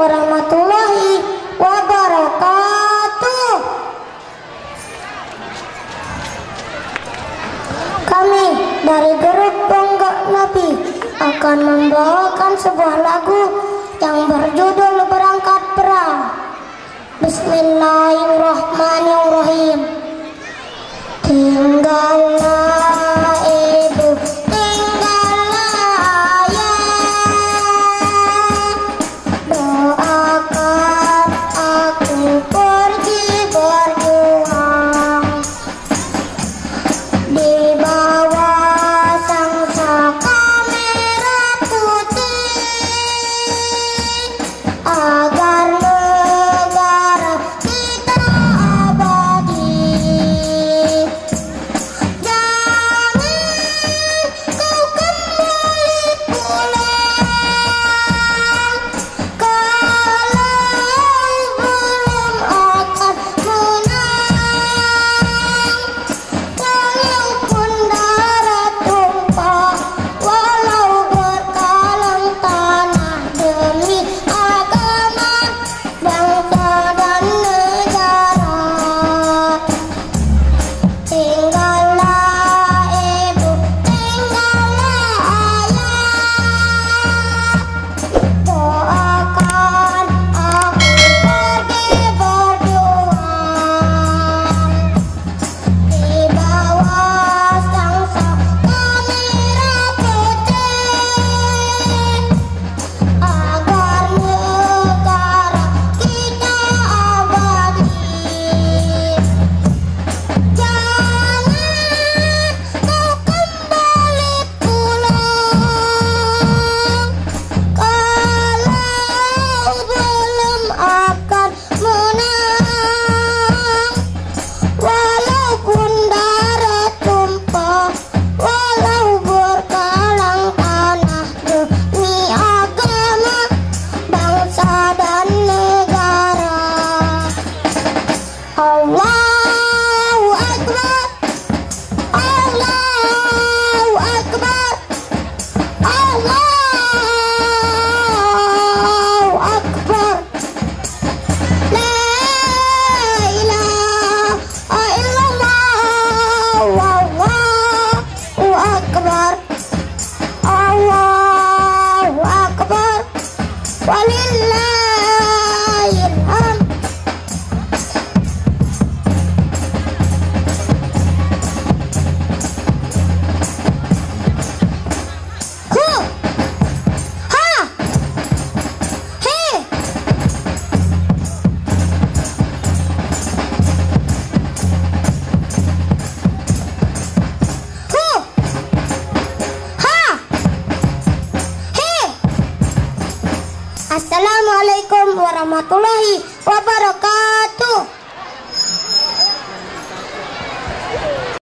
warahmatullahi wabarakatuh. Kami dari grup Bongga Nabi akan membawakan sebuah lagu ¡Polilla! warahmatullahi wabarakatuh.